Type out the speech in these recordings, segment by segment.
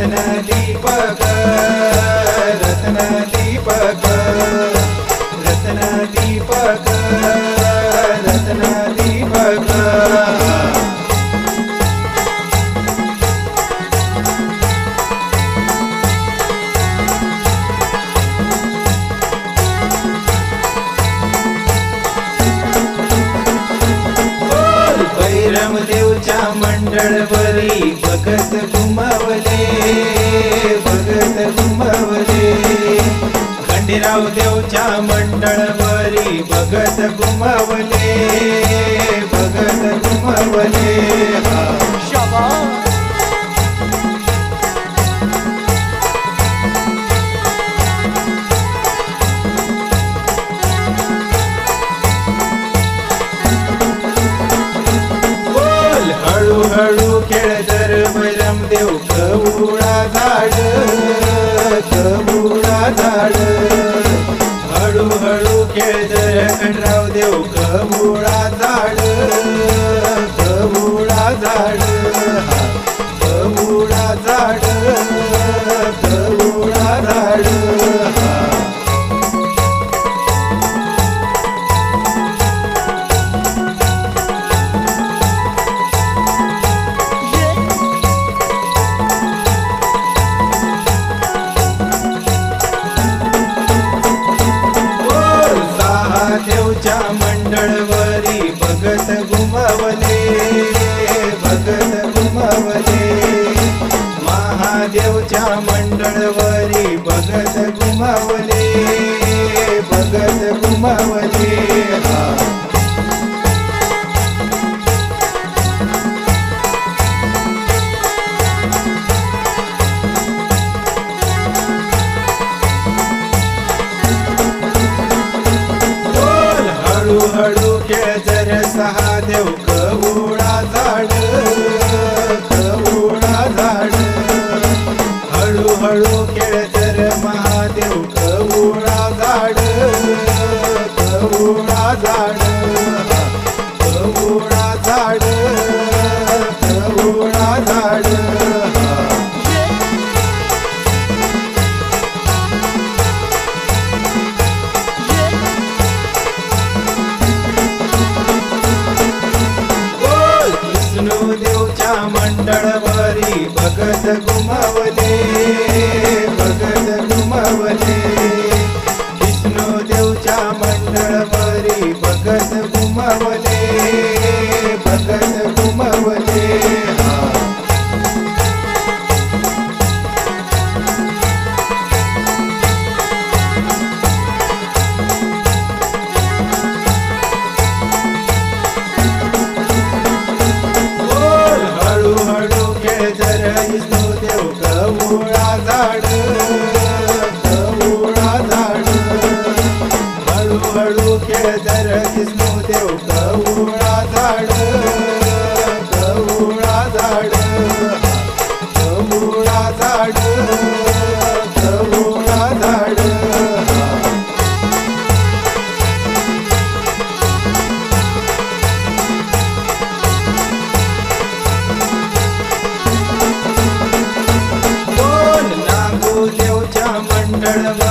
रत्न दीपक मंडळवरी भगत घुमवले भगत घुमवले. खंडेराव देवच्या मंडळवरी भगत घुमवले भगत घुमवले. हळू खेळ तर मलम देव कवुळा झाड कवुळा झाड. हळूहळू खेळ तर खंडराव देव कवुळा झाड कवुळा झाड. देवच्या मंडळवरी भगत गुमावले भगत गुमावले महादेवच्या मंडळवरी भगत गुमावले sarra deu भगत घुमवले भगत घुमवले. विष्णू देवच्या मंडळवरी भगत घुमवले भगत विष्णू बोल नागू देवच्या मंडळवरी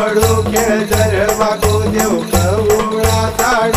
पडू खेळ जर वागू देऊ कळू राताड